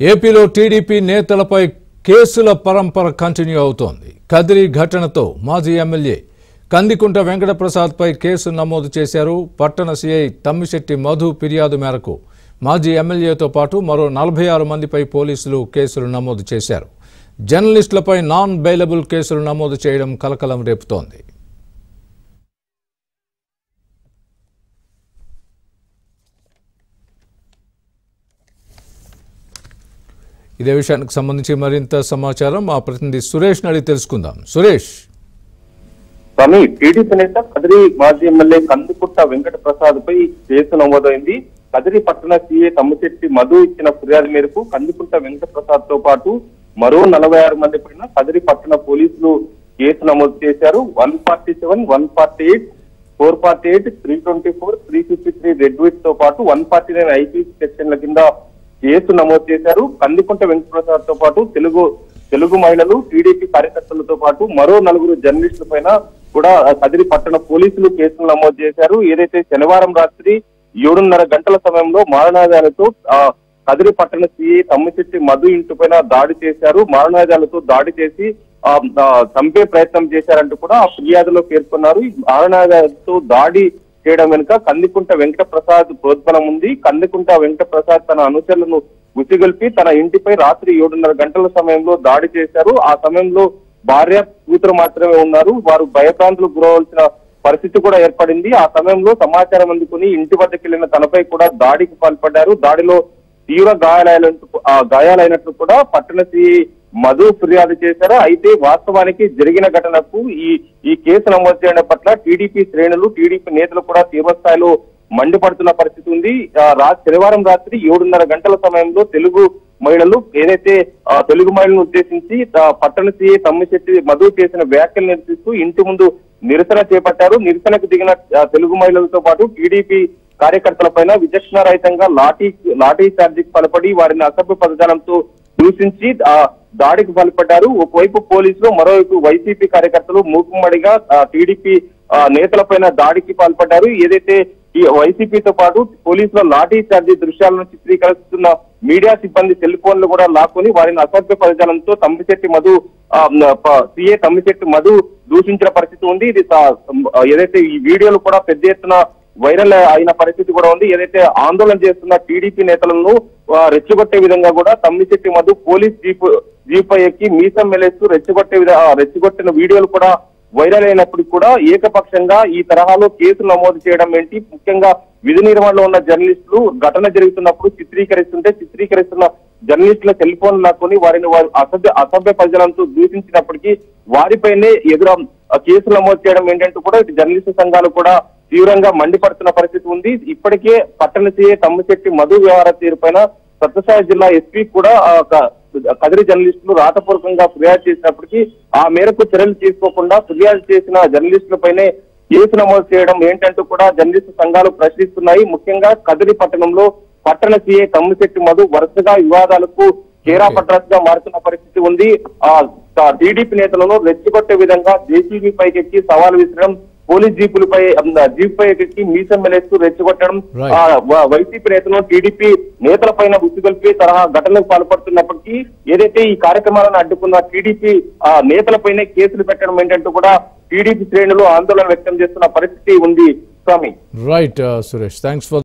ఏపీలో టీడీపీ నేతలపై కేసుల పరంపర కంటిన్యూ అవుతోంది. కదిరి ఘటనతో మాజీ ఎమ్మెల్యే కందికుంట వెంకటప్రసాద్పై కేసు నమోదు చేశారు. పట్టణ సీఐ తమ్మిశెట్టి మధు ఫిర్యాదు మేరకు మాజీ ఎమ్మెల్యేతో పాటు మరో నలభై ఆరు మందిపై పోలీసులు కేసులు నమోదు చేశారు. జర్నలిస్టులపై నాన్ బెయిలబుల్ కేసులు నమోదు చేయడం కలకలం రేపుతోంది. ఇదే విషయానికి సంబంధించి మరింత సమాచారం మా ప్రతినిధి సురేష్ నడి తెలుసుకుందాం. సురేష్. స్వామి టీడీపీ నేత కదిరి మాజీ ఎమ్మెల్యే కందుకుట్ట వెంకట ప్రసాద్ పై కేసు నమోదైంది. కదిరి పట్టణ సీఏ తమ్మిశెట్టి మధు ఇచ్చిన ఫిర్యాదు మేరకు కందుకుంట వెంకట ప్రసాద్తో పాటు మరో నలభై ఆరు మంది పైన కదిరి పట్టణ పోలీసులు కేసు నమోదు చేశారు. One forty seven one forty eight four forty eight three twenty four three fifty three read విట్తో పాటు వన్ ఫార్టీ నైన్ ఐపీ సెక్షన్ల కింద కేసు నమోదు చేశారు. కందికుంట వెంకటప్రసాద్తో పాటు తెలుగు తెలుగు మహిళలు టీడీపీ కార్యకర్తలతో పాటు మరో నలుగురు జర్నలిస్టుల పైన కూడా కదిరి పట్టణ పోలీసులు కేసులు నమోదు చేశారు. ఏదైతే శనివారం రాత్రి ఏడున్నర గంటల సమయంలో మారణాదాలతో ఆ, కదిరి పట్టణ సిఐ తమ్మిశెట్టి మధు ఇంటి పైన దాడి చేశారు. మారణాదాలతో దాడి చేసి ఆ, చంపే ప్రయత్నం చేశారంటూ కూడా ఆ ఫిర్యాదులో పేర్కొన్నారు. ఈ మారణాదాలతో దాడి చేయడం వెనుక కందికుంట వెంకట ప్రసాద్ ప్రోద్బలం ఉంది. కందికుంట వెంకట ప్రసాద్ తన అనుచరులను ఉసిగొల్పి తన ఇంటిపై రాత్రి ఏడున్నర గంటల సమయంలో దాడి చేశారు. ఆ సమయంలో భార్య కూతురు మాత్రమే ఉన్నారు. వారు భయభ్రాంతులకు గురవలసిన పరిస్థితి కూడా ఏర్పడింది. ఆ సమయంలో సమాచారం అందుకుని ఇంటి వద్దకు వెళ్ళిన తనపై కూడా దాడికి పాల్పడ్డారు. దాడిలో తీవ్ర గాయాలైనట్టు గాయాలైనట్లు కూడా పట్టణ సిఐ మధు ఫిర్యాదు చేశారు. అయితే వాస్తవానికి జరిగిన ఘటనకు ఈ ఈ కేసు నమోదు చేయడం పట్ల టీడీపీ శ్రేణులు టీడీపీ నేతలు కూడా తీవ్రస్థాయిలో మండిపడుతున్న పరిస్థితి ఉంది. శనివారం రాత్రి ఏడున్నర గంటల సమయంలో తెలుగు మహిళలు ఏదైతే తెలుగు మహిళలను ఉద్దేశించి పట్టణ సీఏ తమ్మిశెట్టి మధు చేసిన వ్యాఖ్యలు నిరసిస్తూ ఇంటి ముందు నిరసన చేపట్టారు. నిరసనకు దిగిన తెలుగు మహిళలతో పాటు టీడీపీ కార్యకర్తల పైన విచక్షణారహితంగా లాఠీ లాఠీ చార్జీకి పలపడి వారిని అసభ్య పదజాలంతో దూషించి దాడికి పాల్పడ్డారు. ఒకవైపు పోలీసులు మరోవైపు వైసీపీ కార్యకర్తలు మూకుమ్మడిగా టీడీపీ ఆ, నేతలపైన దాడికి పాల్పడ్డారు. ఏదైతే ఈ వైసీపీతో పాటు పోలీసుల లాఠీ చార్జీ దృశ్యాలను చిత్రీకరిస్తున్న మీడియా సిబ్బంది సెల్ ఫోన్లు కూడా లాక్కొని వారిని అసభ్య పదజాలంతో తమ్మిశెట్టి మధు ఆ, సీఏ తమ్మిశెట్టి మధు దూషించిన పరిస్థితి ఉంది. ఇది ఏదైతే ఈ వీడియోలు కూడా పెద్ద ఎత్తున వైరల్ అయిన పరిస్థితి కూడా ఉంది. ఏదైతే ఆందోళన చేస్తున్న టీడీపీ నేతలను రెచ్చగొట్టే విధంగా కూడా Tammisetti Madhu police jeep jeep ఎక్కి మీసం మెలేస్తూ రెచ్చగొట్టే విధ రెచ్చగొట్టిన వీడియోలు కూడా వైరల్ అయినప్పటికీ కూడా ఏకపక్షంగా ఈ తరహాలో కేసులు నమోదు చేయడం ఏంటి? ముఖ్యంగా విధి నిర్వహణలో ఉన్న జర్నలిస్టులు ఘటన జరుగుతున్నప్పుడు చిత్రీకరిస్తుంటే చిత్రీకరిస్తున్న జర్నలిస్టుల సెల్ ఫోన్ లాక్కొని వారిని వారు అసభ్య అసభ్య ప్రజలంతో దూషించినప్పటికీ వారిపైనే ఎదురు కేసులు నమోదు చేయడం ఏంటంటే కూడా ఇటు జర్నలిస్టు సంఘాలు కూడా తీవ్రంగా మండిపడుతున్న పరిస్థితి ఉంది. ఇప్పటికే పట్టణ సీఏ తమ్మిశెట్టి మధు వ్యవహార తీరుపైన సత్యసాయి జిల్లా ఎస్పీ కూడా కదిరి జర్నలిస్టులు రాతపూర్వకంగా ఫిర్యాదు చేసినప్పటికీ ఆ మేరకు చర్యలు తీసుకోకుండా ఫిర్యాదు చేసిన జర్నలిస్టులపైనే కేసు నమోదు చేయడం ఏంటంటూ కూడా జర్నలిస్టు సంఘాలు ప్రశ్నిస్తున్నాయి. ముఖ్యంగా కదిరి పట్టణంలో పట్టణ సీఏ తమ్మిశెట్టి మధు వరుసగా వివాదాలకు కేరాపట్రస్గా మారుతున్న పరిస్థితి ఉంది. ఆ టీడీపీ నేతలను రెచ్చగొట్టే విధంగా జేసీబీ పైకి ఎక్కి సవాల్ విసరడం పోలీస్ జీపులపై జీప్ పై ఎక్కి మీసం మెలేస్తూ రెచ్చగొట్టడం వైసీపీ నేతలు టీడీపీ నేతల పైన ఉసిగొల్పి తరహా ఘటనలకు పాల్పడుతున్నప్పటికీ ఏదైతే ఈ కార్యక్రమాలను అడ్డుకున్న టీడీపీ నేతలపైనే కేసులు పెట్టడం ఏంటంటూ కూడా టీడీపీ శ్రేణులు ఆందోళన వ్యక్తం చేస్తున్న పరిస్థితి ఉంది. Swamy. Right Suresh thanks for